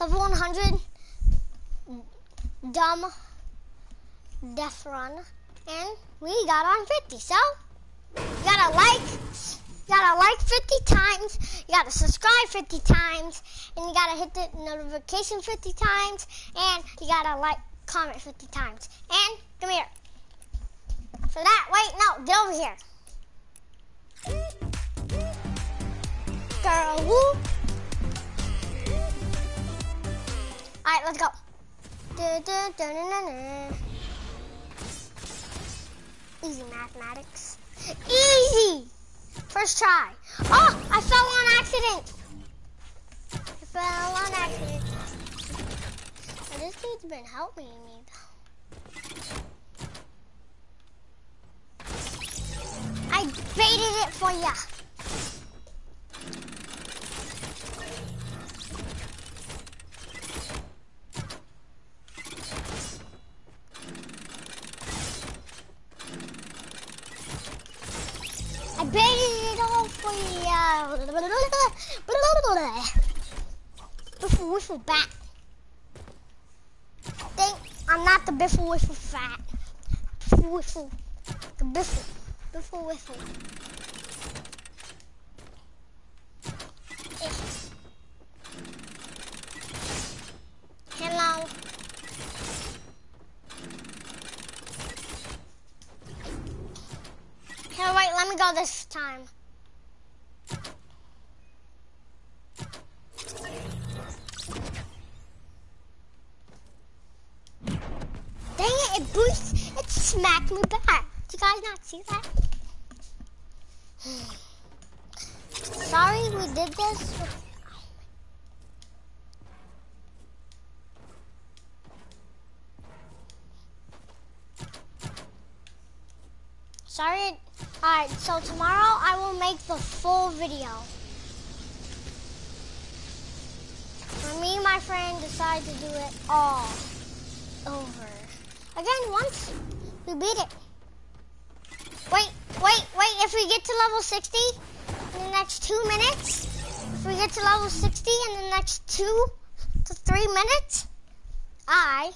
level 100 dumb death run, and we got on 50. So you gotta like, you gotta like 50 times, you gotta subscribe 50 times, and you gotta hit the notification 50 times, and you gotta like, comment 50 times. And come here. For that, wait, no, get over here. Girl, woo. Alright, let's go. Easy mathematics. Easy! First try. Oh, I fell on accident. I fell on accident. Oh, this dude's been helping me though. I baited it for ya. Biffle wiffle bat. Think I'm not the biffle wiffle fat. Biffle wiffle. The biffle. Biffle. Eh. Hello. Wait, let me go this time. Dang it, it boosts, it me back. Did you guys not see that? Sorry we did this. Sorry. Alright, so tomorrow I will make the full video. Me, my friend decided to do it all over. Again, once we beat it. Wait, wait, wait. If we get to level 60 in the next two minutes, if we get to level 60 in the next two to three minutes, I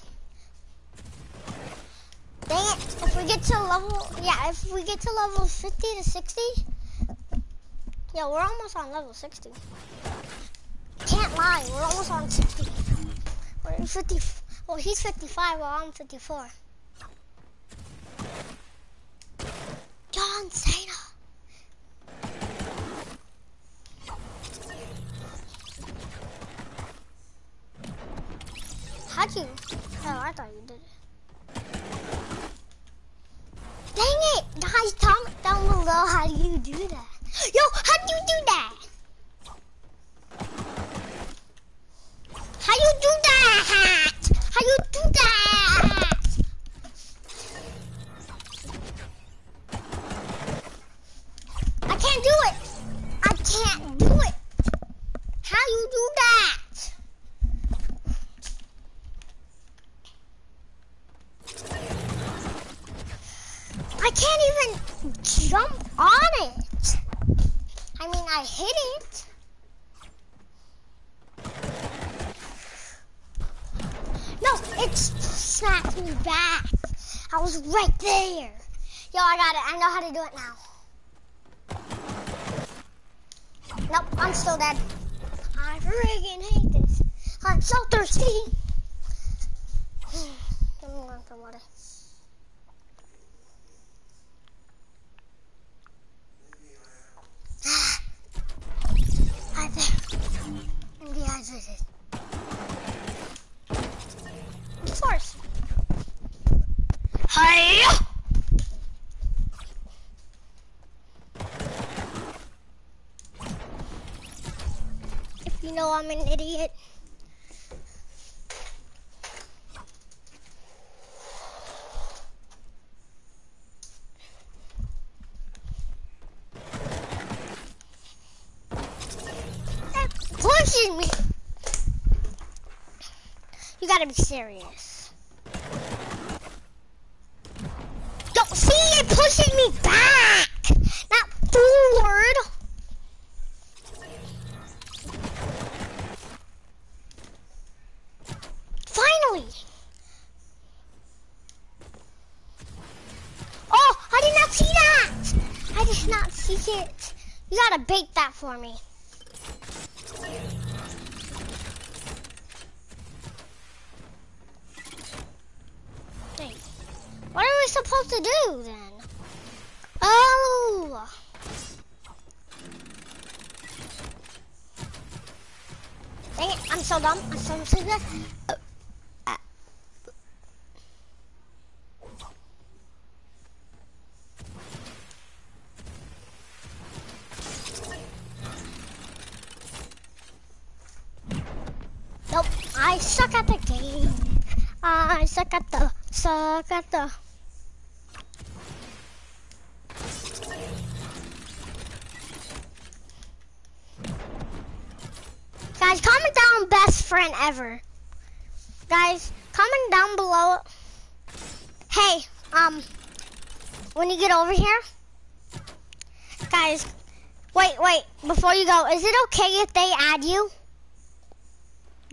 Dang it, if we get to level, yeah, if we get to level 50 to 60, yeah, we're almost on level 60. Can't lie, we're almost on 60. We're 50, well, he's 55 while I'm 54. John Cena. How'd you? Oh, I thought you did it. Dang it! Guys, comment down below how do you do that. Yo, how do you do that? How you do that? How you do that? Can't do it. I can't do it. How you do that? I can't even jump on it. I mean, I hit it. No, it smacked me back. I was right there. Yo, I got it. I know how to do it now. Nope, I'm still dead. I friggin' hate this. I'm so thirsty. Give me some water. I'm dehydrated. An idiot. That pushing me. You gotta be serious. Don't see it pushing me back, not forward. cannot see it. You gotta bait that for me. What are we supposed to do then? Oh! Dang it, I'm so dumb. I'm so stupid. Nope, I suck at the game. I suck at the, Guys, comment down best friend ever. Guys, comment down below. Hey, um, when you get over here, guys, wait, wait, before you go, is it okay if they add you?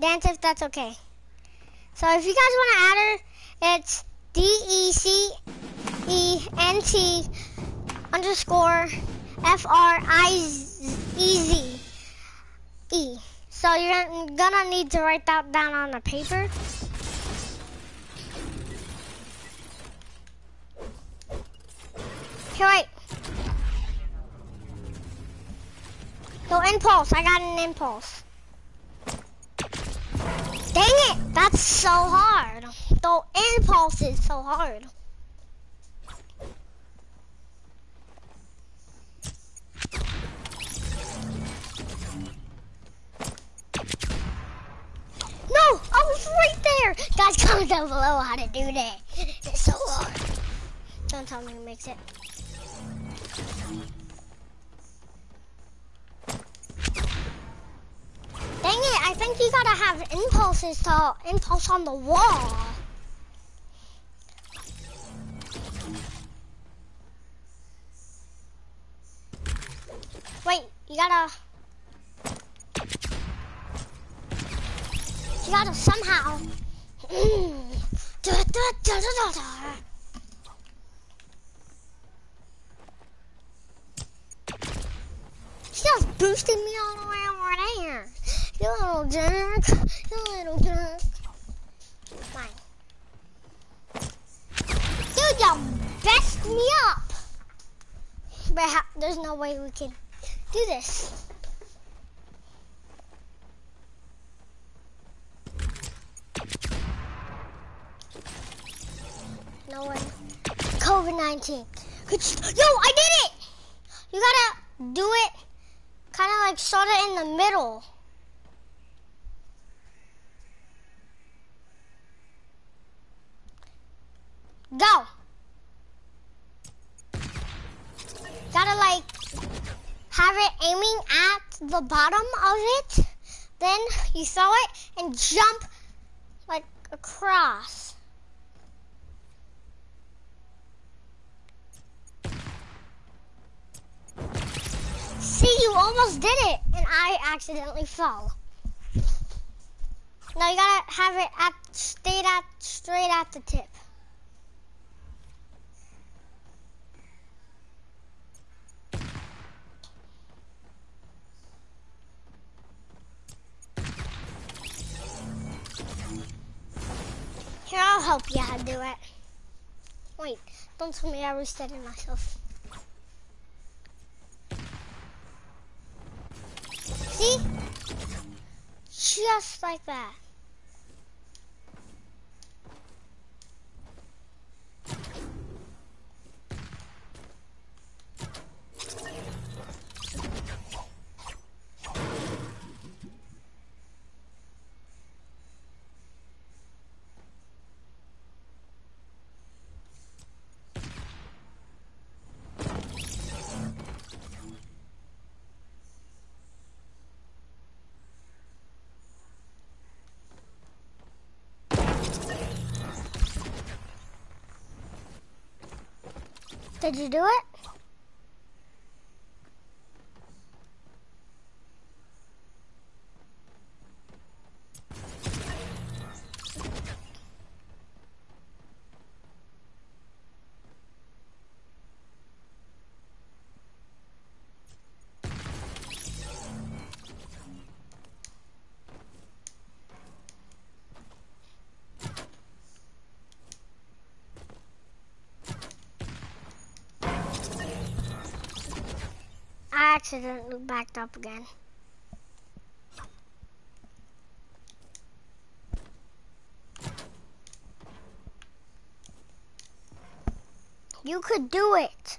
Dance if that's okay. So if you guys want to add her, it's D E C E N T underscore F R I E Z E. So you're gonna need to write that down on the paper. Here, wait. No impulse. I got an impulse. Dang it! That's so hard. The impulse is so hard. No! I was right there! Guys, comment down below how to do that. It's so hard. Don't tell me who makes it. Dang it, I think you gotta have impulses to impulse on the wall. You gotta... You gotta somehow... Da, da, da, da, da, da. She just boosted me all the way over there. You little jerk. You little jerk. Fine. Dude, you messed me up. But there's no way we can do this. No one. COVID-19. Yo, I did it! You gotta do it, kind of like sort of in the middle. Go. Gotta like have it aiming at the bottom of it. Then you throw it and jump like across. See, you almost did it, and I accidentally fell. Now you gotta have it at straight at straight at the tip. Here, I'll help you how to do it. Wait, don't tell me I resetted myself. See? Just like that. Did you do it? Accidentally backed up again. You could do it.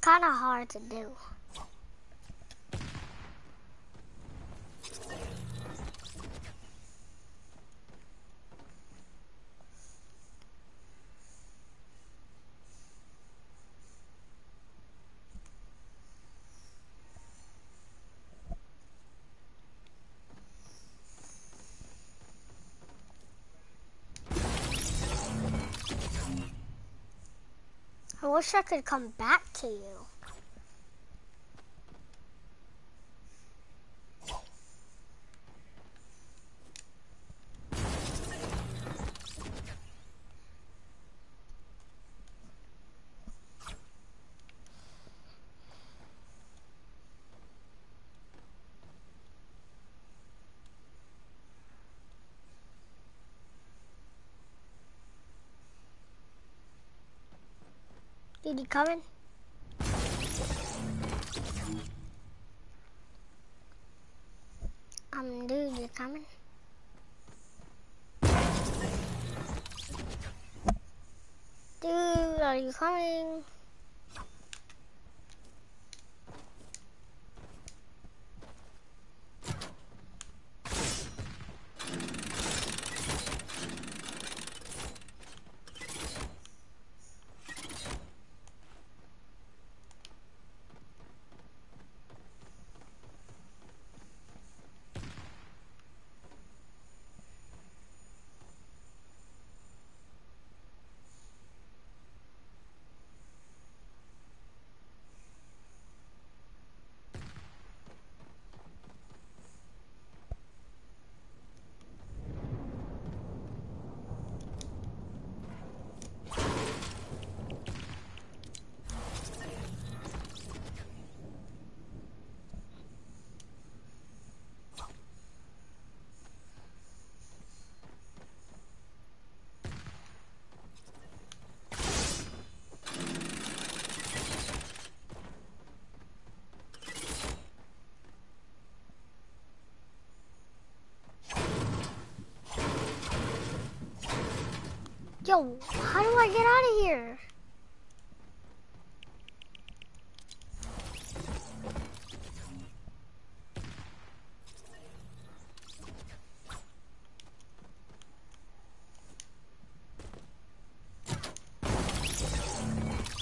kind of hard to do. Wish I could come back to you. Dude, coming? Um, dude, you coming? Dude, are you coming? Yo, how do I get out of here?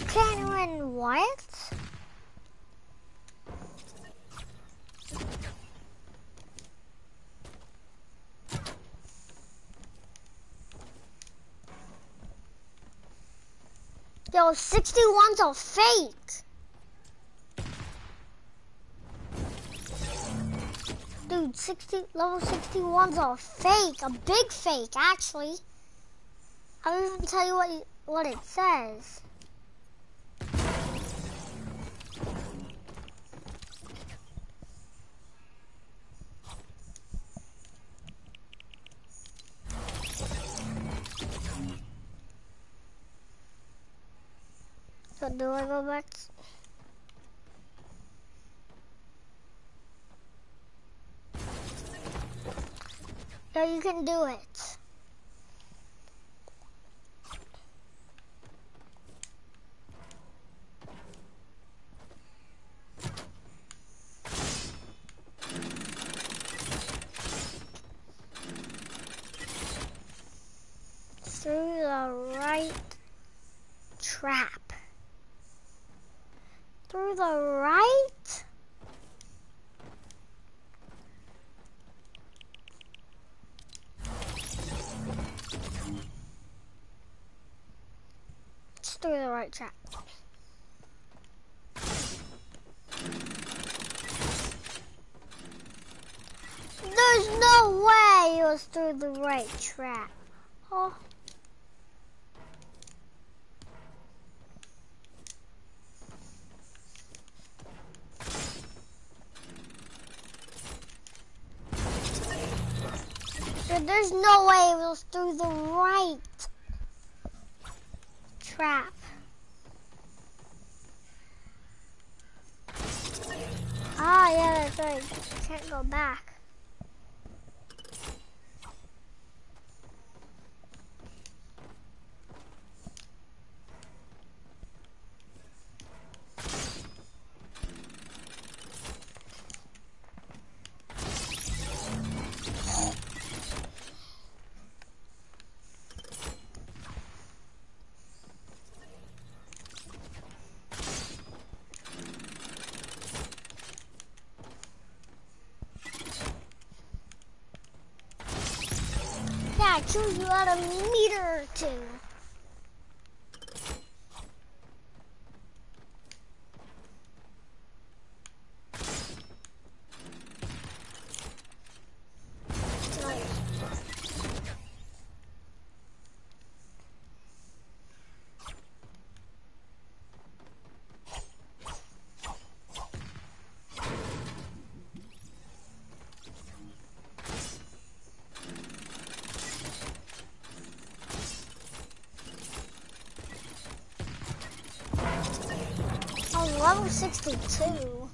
Can win what? Yo, 61's a fake. Dude, 60 level 61's a fake, a big fake actually. I'll even tell you what what it says. So do I go back? No, you can do it. Through the right trap. Through the right? It's through the right trap. There's no way it was through the right trap. Oh. There's no way it was through the right trap. Ah, yeah, that's right. Can't go back. Yeah, I choose you out a meter or two. Level 62.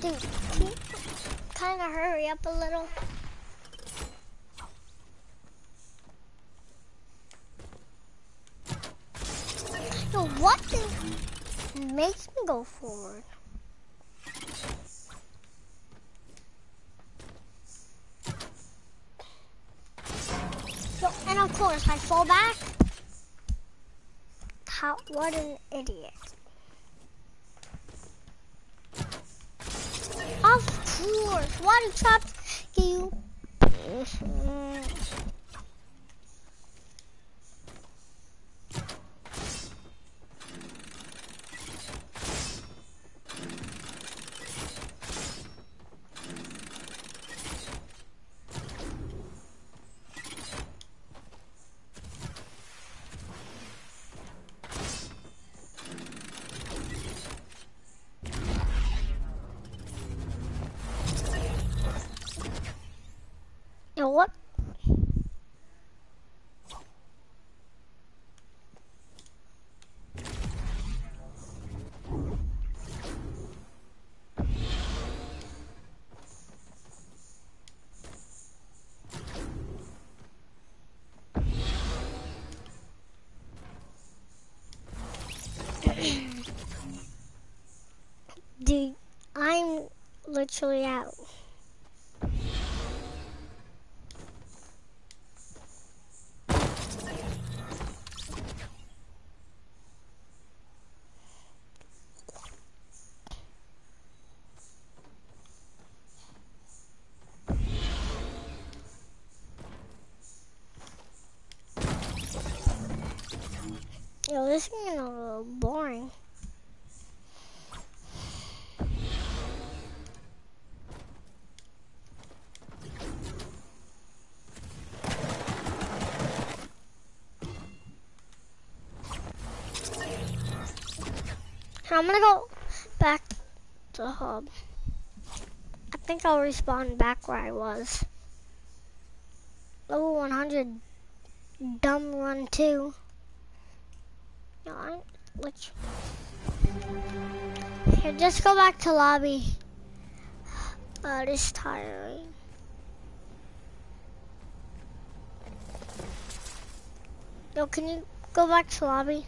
Dude, can you of hurry up a little? Yo, what makes me go forward? And of course, I fall back. How, what an idiot. Water traps you. what? Dude, I'm literally out. Yo, this is getting a little boring. I'm gonna go back to the hub. I think I'll respawn back where I was. Level 100 dumb run 2. No, I let's here. Just go back to lobby. Uh, this tiring. Yo, can you go back to lobby?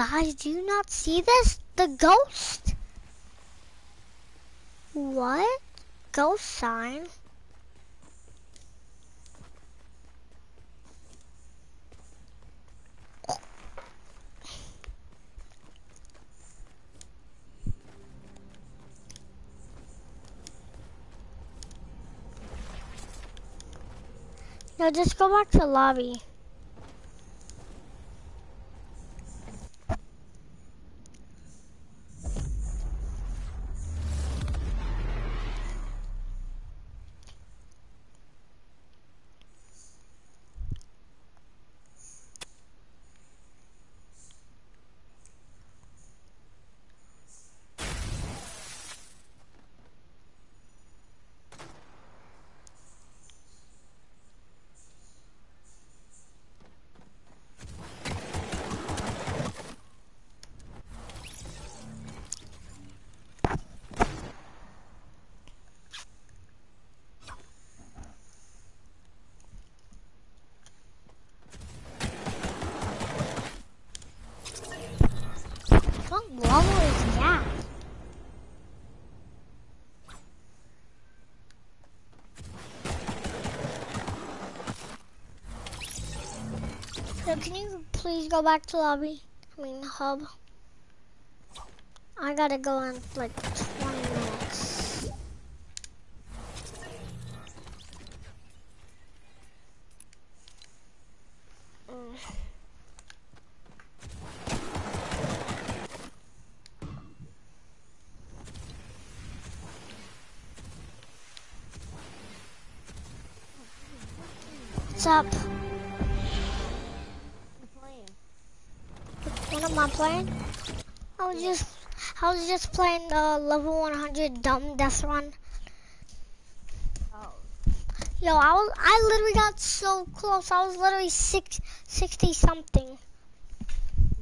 Guys, do you not see this? The ghost. What? Ghost sign? No, just go back to lobby. What level is that? So can you please go back to lobby? I mean hub. I gotta go on like 20 I was just playing the level 100 dumb death run. Oh. Yo, I was, I literally got so close. I was literally six, 60 something.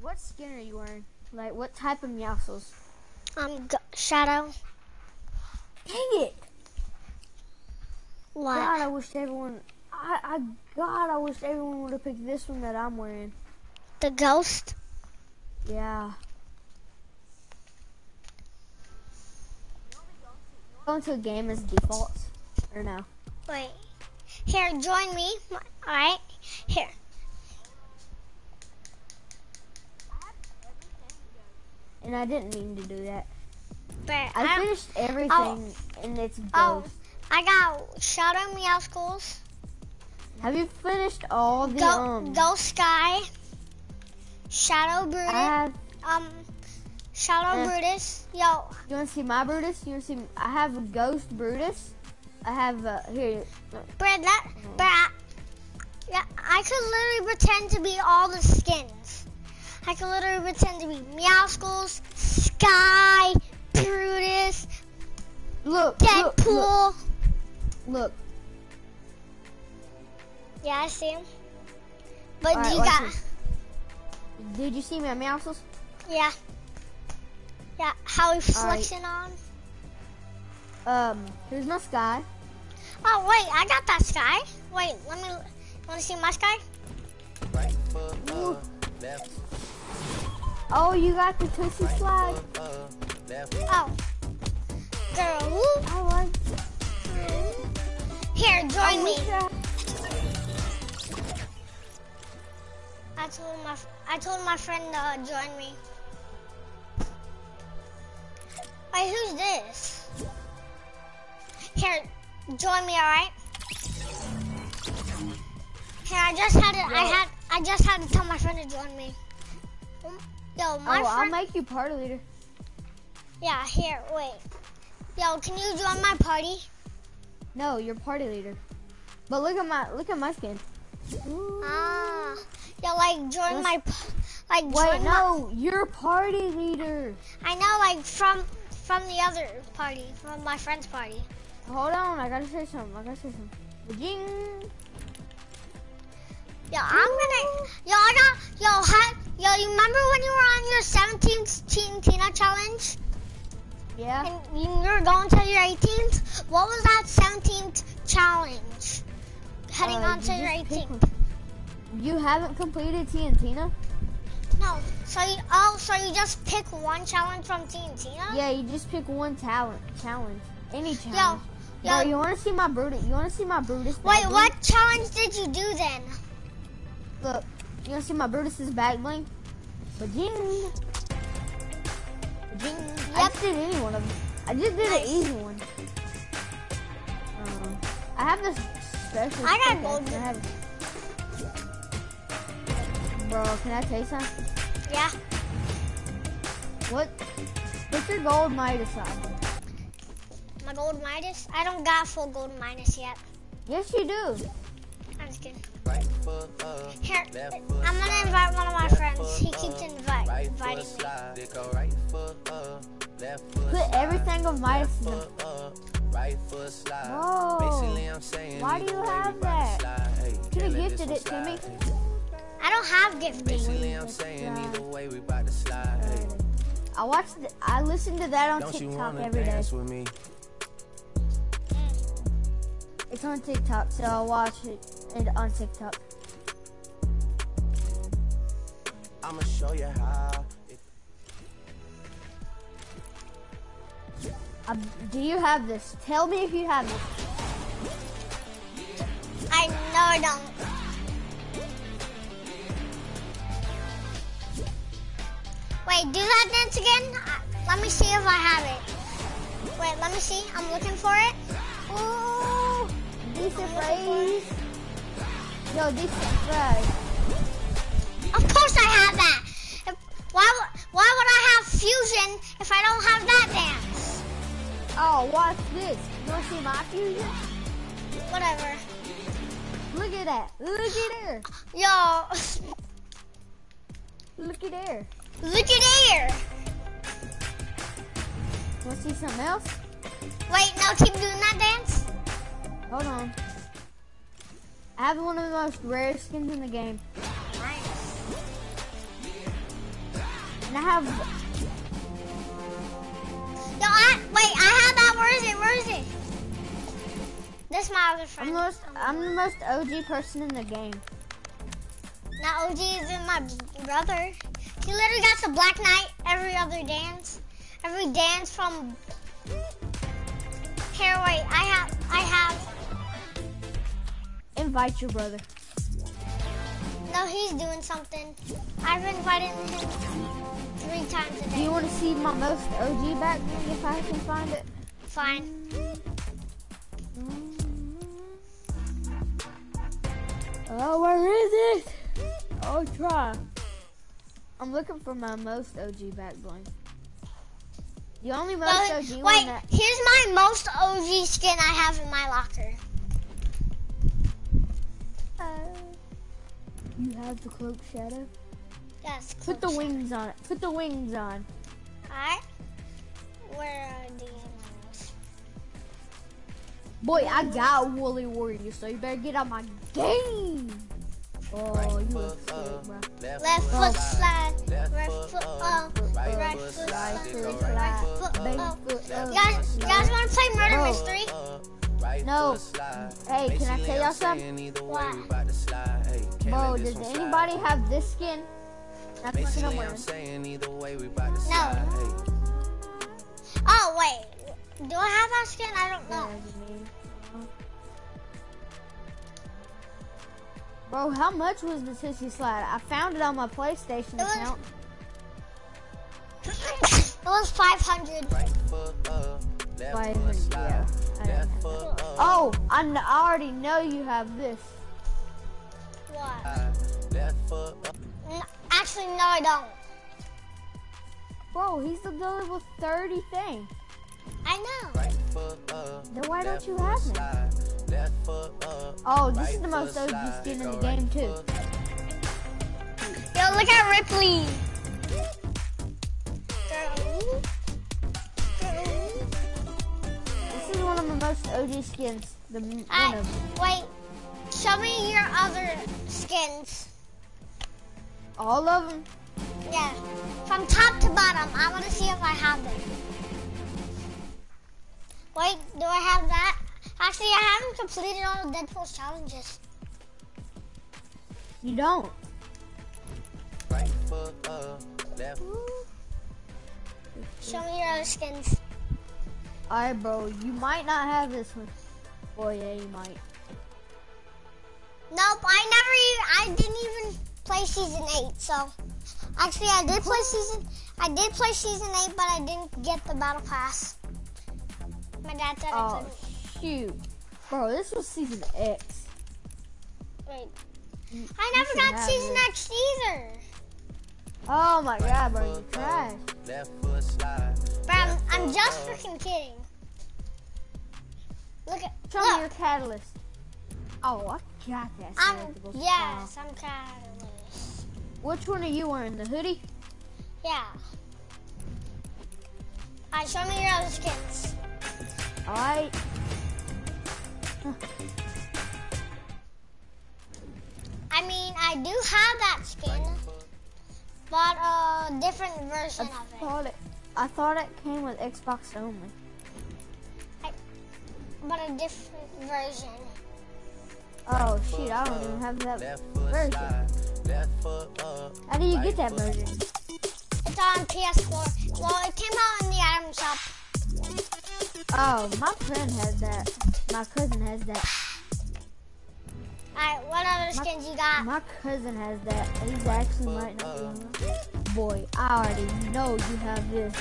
What skin are you wearing? Like, what type of Meowscles? Um, Shadow. Dang it! What? God, I wish everyone. I, I, God, I wish everyone would have picked this one that I'm wearing. The ghost? Yeah. Go into a game as default, or no? Wait. Here, join me. Alright. Here. And I didn't mean to do that. But I I, finished everything, and it's oh. I got Shadow Meowscles. Have you finished all the Go, um? Ghost Skye. Shadow I Brutus. Um, Shadow Uh. Brutus. Yo, You want to see my Brutus? You want to see? I have a Ghost Brutus. I have uh, here. Brad, that, Brad, yeah, I could literally pretend to be all the skins. I could literally pretend to be Meowscles, Skye, Brutus, Look, look, look, Deadpool. look. Yeah, I see him. But you got. Did you see my Meowscles? yeah, yeah. How he flexing on? Um, here's my Skye. Oh wait, I got that Skye. Wait, let me. Want to see my Skye? Right foot up, left Oh, you got the Tootsie Slide. foot up, left Oh, girl. I like. Here, join me. I- I told my I told my friend to uh, join me. Wait, who's this? Here, join me, alright? Here, I just had to I had I just had to tell my friend to join me. Yo, my oh, I'll make you party leader. yeah, here, wait. Yo, can you join my party? No, you're party leader. But look at my look at my skin. Ah, yo, like join Yes. my, like Wait, join my. no, you're party leader. I know, like from from the other party, from my friend's party. Hold on, I gotta say something. I gotta say something. Jing. Yo, I'm gonna. Yo, I got. Yo, ha, yo, you remember when you were on your 17th TNTina challenge Yeah. and you were going to your 18th? What was that 17th challenge? Heading Uh, on to you your 18th. You haven't completed TNTina? No, so you. Oh, so you just pick one challenge from TNTina? Yeah, you just pick one talent challenge. Any Yo, challenge. yo. Bro, you wanna see my Brutus? You wanna see my Brutus? Wait, what challenge did you do then? Look, you wanna see my Brutus's back bling? Bajing. I Yep. just did any one of them. I just did Nice. an easy one. Um, I have this special. I got pickaxe. Gold. I have- Bro, can I tell you something? Yeah. What? What's your gold Midas on? My gold Midas. I don't got full gold Midas yet. Yes, you do. I'm just kidding. Right foot up, Here, left I'm gonna invite one of my friends. He keeps invite, right inviting me. slide. They go right foot up, left foot Put slide. everything of Midas in them. Right foot slide. No. Basically, I'm saying Why do you have that? Could've gifted it to me. I don't have gifting. Basically, I'm saying either way, we bout to slide. Hey, I watch. The, I listen to that on don't you TikTok every day. with me? It's on TikTok, so I'll watch it and on TikTok. I'ma show you how. It- Um, do you have this? Tell me if you have this. I know I don't. Wait, do that dance again. Let me see if I have it. Wait, let me see. I'm looking for it. Oh, this decent phrase. Yo, decent phrase. Of course I have that. If, why, why would I have fusion if I don't have that dance? Oh, watch this. You wanna see my fusion? Whatever. Look at that. Look at there. Yo, Look at there. Look at here. Wanna see something else? Wait, no, keep doing that dance. Hold on. I have one of the most rare skins in the game. And I have Yo, I, wait, I have that. Where is it? Where is it? This my other I'm friend. the most I'm the most OG person in the game. Now OG is in my brother. He literally got the Black Knight every other dance. Every dance from Here wait, I have I have Invite your brother. no he's doing something. I've invited him three times a day. Do you want to see my most OG background if I can find it? Fine. Oh, where is it? I'll try. I'm looking for my most OG back bling. The only most Well, OG one wait, that here's my most OG skin I have in my locker. uh, you have the cloak shadow. Yes. Put the wings on it. Put the wings on. Alright. Where are these? Boy, I got Woolly Warrior, so you better get on my game. Oh, you look sick, bro. Left foot slide, right foot up, right right foot foot slide, slide, right right foot foot up. You guys, you guys want to play Murder Bro. Mystery? No. Hey, can I tell y'all something? saying What? we bout to slide. Hey, can't Bro, does anybody have this skin? That's what I'm wearing. saying either way, we bout to slide. Hey, Oh wait, do I have that skin? I don't know. Bro, how much was the Sissy Slide? I found it on my PlayStation was- account. it was 500. right foot up, left foot slide. yeah. I don't Left foot up, Oh, I, I already know you have this. What? left foot up. N- actually, no, I don't. Bro, he's the guy with 30 thing. I know. Right foot up, Then why don't you have him? Slide. Left foot up, Oh, this right is the most foot OG slide. skin in the game, right too. Yo, look at Ripley. This is one of the most OG skins. The m- one I, wait, show me your other skins. all of them. Yeah, from top to bottom. I want to see if I have them. Wait, do I have that? Actually, I haven't completed all of Deadpool's challenges. You don't. Right foot up, left Show me your other skins. Alright, bro. You might not have this one. Oh yeah, you might. Nope, I never even, I didn't even play season 8, so. Actually, I did play season, I did play season 8, but I didn't get the battle pass. My dad said I Oh couldn't. Shoot. Bro, this was season X. Wait. You- I never got season this. X either. Oh my god, bro, you're trash. Left foot slide. But I'm, I'm just freaking kidding. Look at Show me your catalyst. Oh, I got that. I'm selectable yes, style. I'm catalyst. Which one are you wearing? The hoodie? Yeah. Alright, show me your other skins. Alright. I mean, I do have that skin, but a different I version of it. thought it. I thought it came with Xbox only. But a different version. Oh shit, I don't even have that version. slide. Left foot up. How do you get that version? It's on PS4. Well, it came out in the item shop. Oh, my friend has that. My cousin has that. Alright, what other skins you got? My cousin has that. He's actually might not be uh, on. Boy, I already know you have this.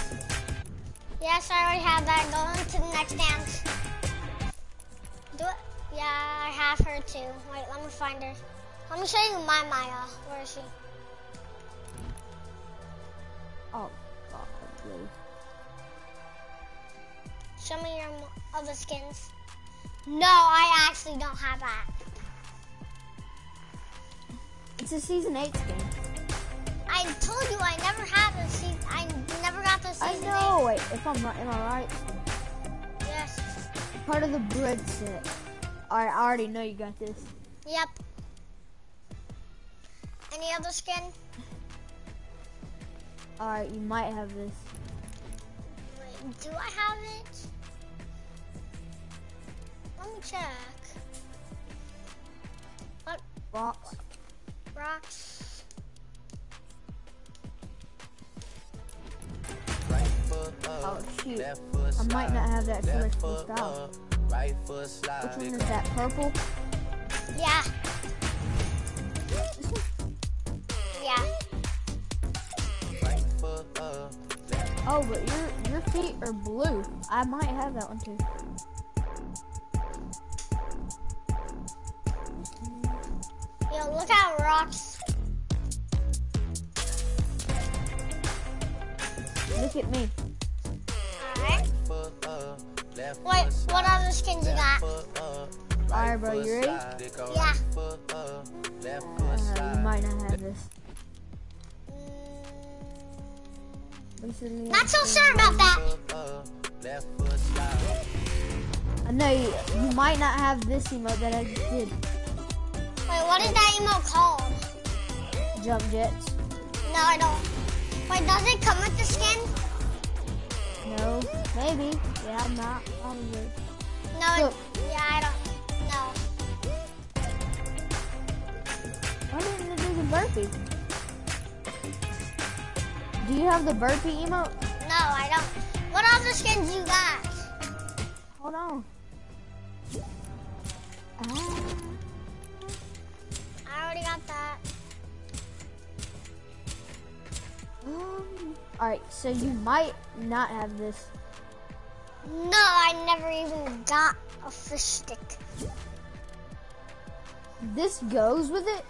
Yes, I already have that. Go on to the next dance. Do it. Yeah, I have her too. Wait, let me find her. Let me show you my Maya. Where is she? Oh, God, really. Show me your other skins. No, I actually don't have that. It's a season eight skin. I told you I never had the season. I never got the season. I know. Wait, if I'm right, am I right? Yes. Part of the bread set. Alright, I already know you got this. Yep. Any other skin? Alright, you might have this. Wait, do I have it? Let me check. Box. Rocks. Up. Oh shoot. I might not have that Left style. Right foot slide. Which one is that? Purple? Yeah. Yeah. Right foot up. Left Oh, but your your feet are blue. I might have that one too. Yo, look at rocks. Look at me. Alright. foot up. Left Wait, what other skins you got? Alright, bro, you ready? slide. They go Yeah. Right foot up. Left foot Uh, you might not have this. Mm, not so sure about that. Foot up. Left foot slide. I know you, you might not have this emote that I just did. What is that emote called? Jump jets. No, I don't. Wait, does it come with the skin? No, maybe. Yeah, I'm not. Probably. No, it, Look. yeah, I don't. No. Why didn't it do the burpee? Do you have the burpee emote? No, I don't. What other skins you got? Hold on. Ah. Already got that. Um, Alright, so you might not have this. No, I never even got a fish stick. This goes with it?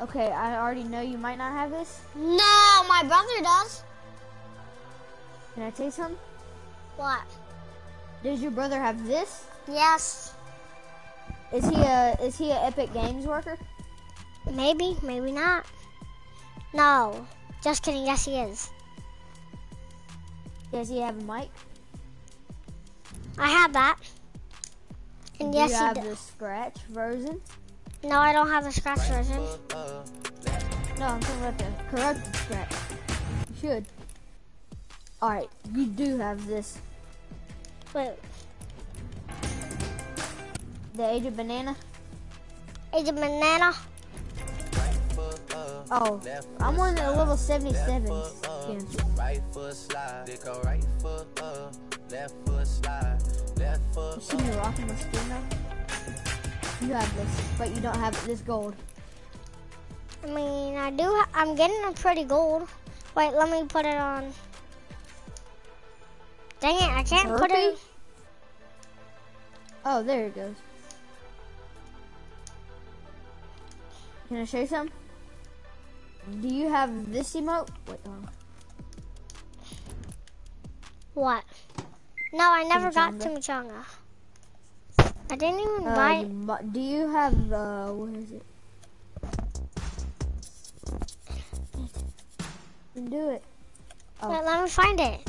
Okay, I already know you might not have this. No, my brother does. Can I you something? What? Does your brother have this? Yes. Is he a is he a Epic Games worker? Maybe, maybe not. No. Just kidding. Yes, he is. Does he have a mic? I have that. And Do yes, you he have does. the scratch version? No, I don't have the scratch version. No, I'm talking about the corrupted scratch. You should. Alright, you do have this. Wait, The Age of Banana. is it banana? Oh, I'm on a level 77. Right foot slide, they go right foot up, left foot slide, left foot. You see me rocking this skin now? You have this, but you don't have this gold. I mean, I do. I'm getting a pretty gold. Wait, let me put it on. Dang it, I can't put it. Oh, there it goes. Can I show you some? Do you have this emote? Wait, hold on. What? No, I never got Chimichanga. Chimichanga. I didn't even Uh, buy. mu- do you have the, where is it? Do it. oh. Wait, let me find it.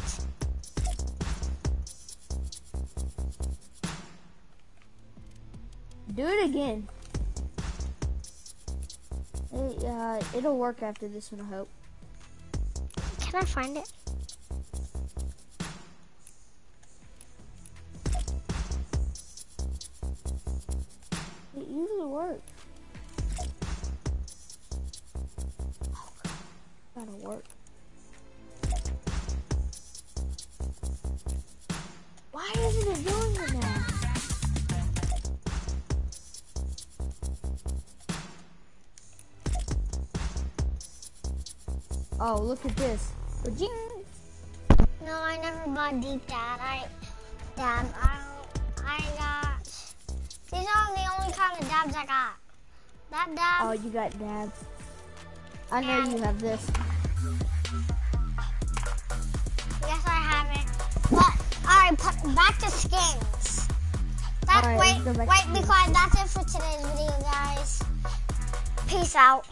Do it again. It, uh, it'll work after this one, I hope. Can I find it? It usually works. Oh, God. Gotta work. Why isn't it doing it now? Oh, look at this. Ba-jing. No, I never bought Deep Dab. I, Dad, I, I got. These are the only kind of dabs I got. That dab. Oh, you got dabs. I know And- you have this. Yes, I have it. But alright, put back to skins. That Alright, wait, let's go back wait, to be skins. quiet. That's it for today's video, guys. Peace out.